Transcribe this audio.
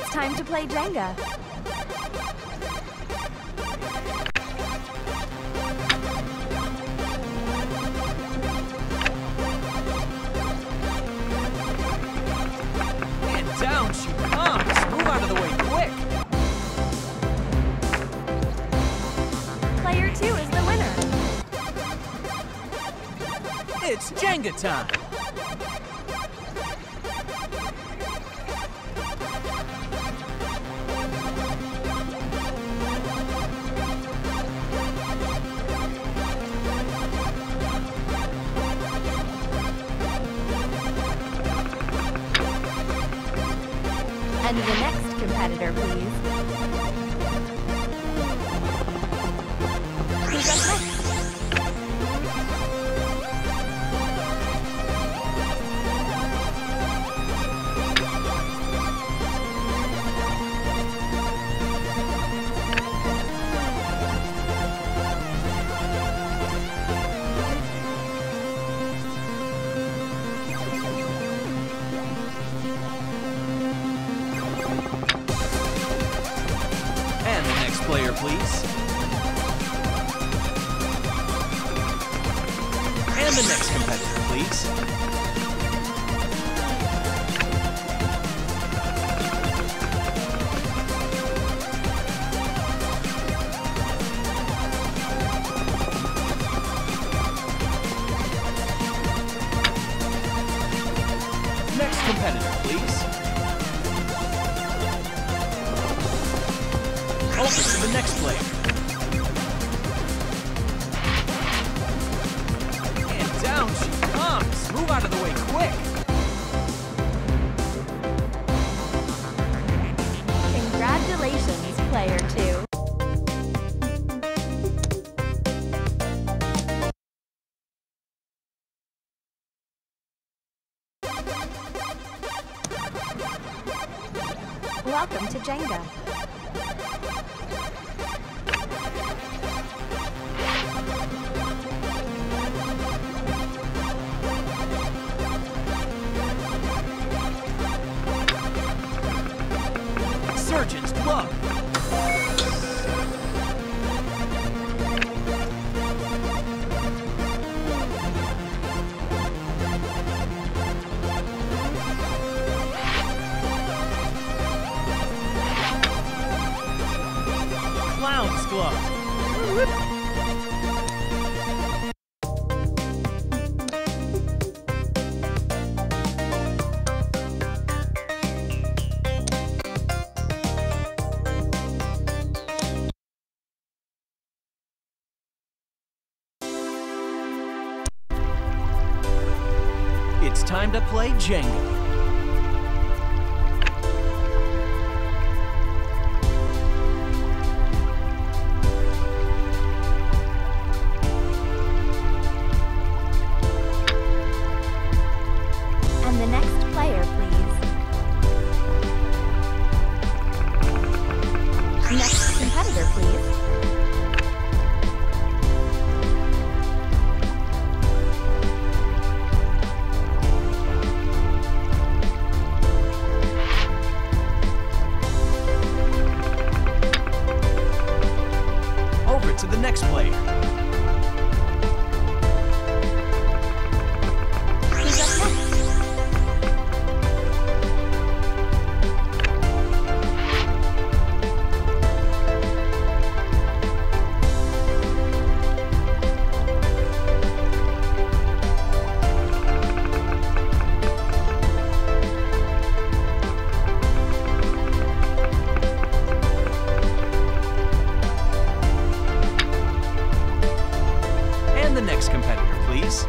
time to play Jenga. And down she comes. Move out of the way quick. Player two is the winner. It's Jenga time. And the next competitor, please. Player, please. And the next competitor, please. Player two. Welcome to Jenga. Surgeon's glove. It's time to play Jenga. Competitor, please. next competitor, please.